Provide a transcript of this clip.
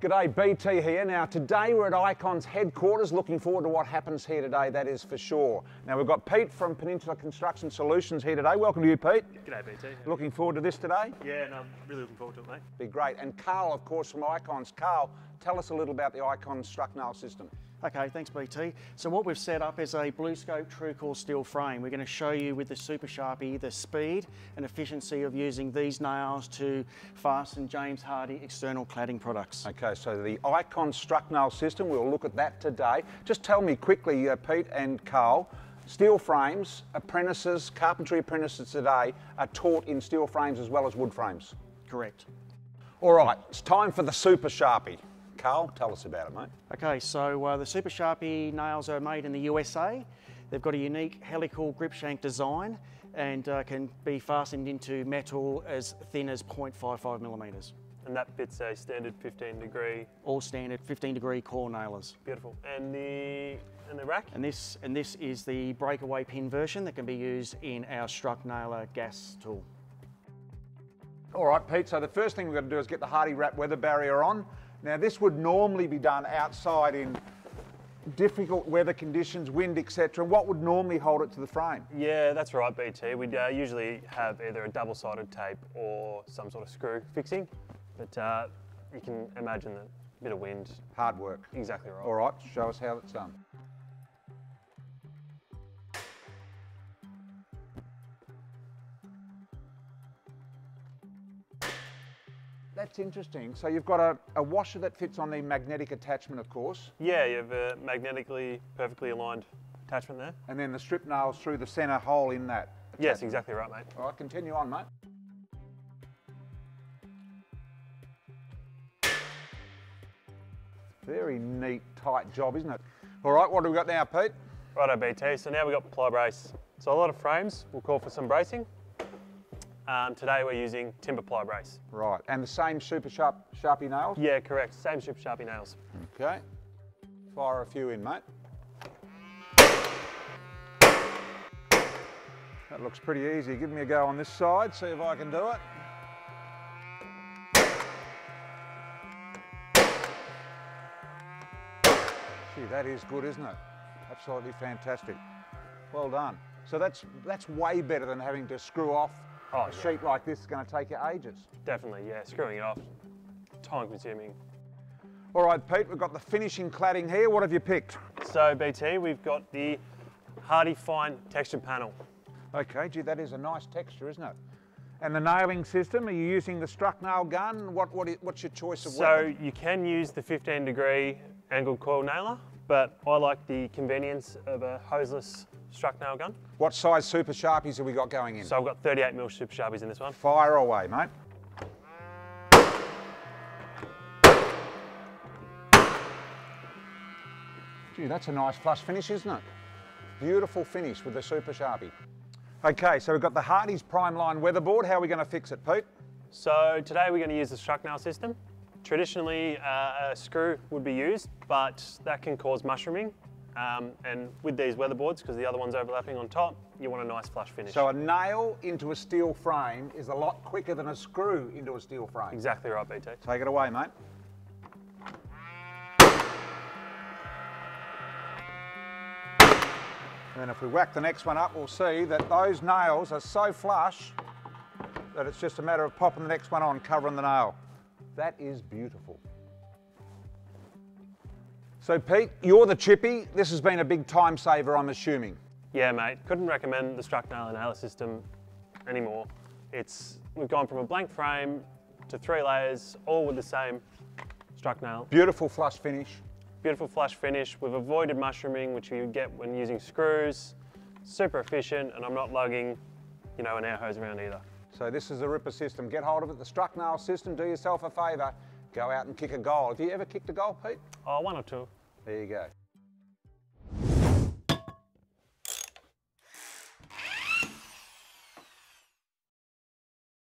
G'day, BT here. Now, today we're at Icon's headquarters. Looking forward to what happens here today, that is for sure. Now, we've got Pete from Peninsula Construction Solutions here today. Welcome to you, Pete. G'day, BT. Looking forward to this today? Yeah, and I'm really looking forward to it, mate. Be great. And Carl, of course, from ICCONS. Carl, tell us a little about the Icon Structnail system. Okay, thanks BT. So what we've set up is a BlueScope TrueCore steel frame. We're going to show you with the Super Sharpie the speed and efficiency of using these nails to fasten James Hardie external cladding products. Okay, so the Icon Structnail system, we'll look at that today. Just tell me quickly, uh, Pete and Carl, steel frames, apprentices, carpentry apprentices today are taught in steel frames as well as wood frames. Correct. All right, it's time for the Super Sharpie. Carl, tell us about it, mate. Okay, so uh, the Super Sharpie nails are made in the USA. They've got a unique helical grip shank design and uh, can be fastened into metal as thin as 0.55 millimetres. And that fits a standard 15 degree. All standard 15 degree core nailers. Beautiful. And the and the rack? And this and this is the breakaway pin version that can be used in our Structnailer gas tool. All right, Pete, so the first thing we've got to do is get the HardieWrap weather barrier on. Now this would normally be done outside in difficult weather conditions, wind, etc. What would normally hold it to the frame? Yeah, that's right, BT. We'd uh, usually have either a double-sided tape or some sort of screw fixing, but uh, you can imagine that a bit of wind. Hard work. Exactly right. All right, show us how it's done. That's interesting. So you've got a, a, washer that fits on the magnetic attachment, of course. Yeah, you have a magnetically perfectly aligned attachment there. And then the strip nails through the centre hole in that. Attachment. Yes, exactly right, mate. All right, continue on, mate. Very neat, tight job, isn't it? All right, what do we got now, Pete? Righto, BT. So now we've got ply brace. So a lot of frames will call for some bracing. Um, today we're using timber ply brace. Right, and the same super sharp Sharpie nails? Yeah, correct. Same super Sharpie nails. Okay. Fire a few in, mate. That looks pretty easy. Give me a go on this side, see if I can do it. Gee, that is good, isn't it? Absolutely fantastic. Well done. So that's that's way better than having to screw off Oh, a yeah. sheet like this is going to take you ages. Definitely, yeah. Screwing it off, time consuming. All right, Pete, we've got the finishing cladding here. What have you picked? So, BT, we've got the Hardie Fine textured panel. Okay, gee, that is a nice texture, isn't it? And the nailing system, are you using the Structnail gun? What, what, what's your choice of so weapon? So you can use the 15 degree angled coil nailer, but I like the convenience of a hoseless Structnail gun. What size Super Sharpies have we got going in? So I've got 38 mil Super Sharpies in this one. Fire away, mate. Gee, that's a nice flush finish, isn't it? Beautiful finish with the Super Sharpie. Okay, so we've got the Hardie's PrimeLine weatherboard. How are we going to fix it, Pete? So today we're going to use the Structnail system. Traditionally, uh, a screw would be used, but that can cause mushrooming um, and with these weatherboards, because the other one's overlapping on top, you want a nice flush finish. So a nail into a steel frame is a lot quicker than a screw into a steel frame. Exactly right, BT. Take it away, mate. And if we whack the next one up, we'll see that those nails are so flush that it's just a matter of popping the next one on, covering the nail. That is beautiful. So Pete, you're the chippy. This has been a big time saver, I'm assuming. Yeah, mate. Couldn't recommend the Structnail nailer system anymore. It's we've gone from a blank frame to three layers, all with the same Structnail. Beautiful flush finish. Beautiful flush finish. We've avoided mushrooming, which you get when using screws. Super efficient, and I'm not lugging, you know, an air hose around either. So this is the ripper system. Get hold of it. The Structnail system. Do yourself a favour go out and kick a goal. Have you ever kicked a goal, Pete? Oh, one or two. There you go.